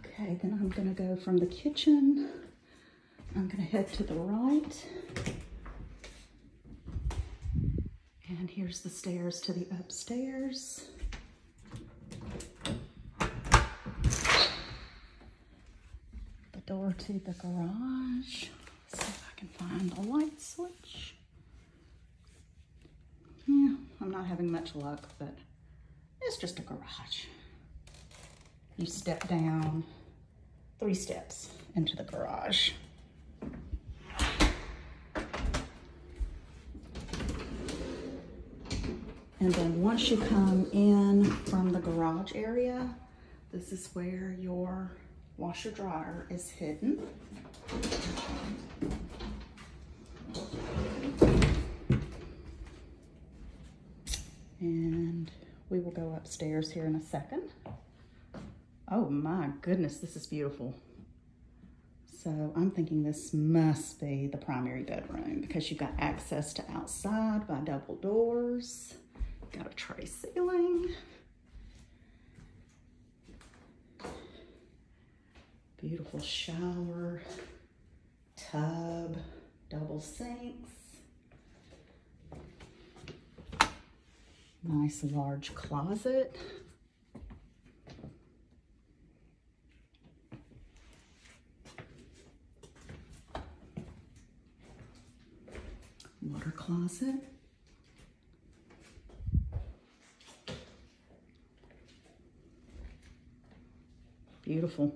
Okay, then I'm gonna go from the kitchen. I'm gonna head to the right. And here's the stairs to the upstairs. The door to the garage. Let's see if I can find the light switch. Yeah, I'm not having much luck, but it's just a garage. You step down three steps into the garage. And then once you come in from the garage area, this is where your washer dryer is hidden. And we will go upstairs here in a second. Oh my goodness, this is beautiful. So I'm thinking this must be the primary bedroom because you've got access to outside by double doors. Got a tray ceiling. Beautiful shower, tub, double sinks. Nice large closet. Closet. Beautiful.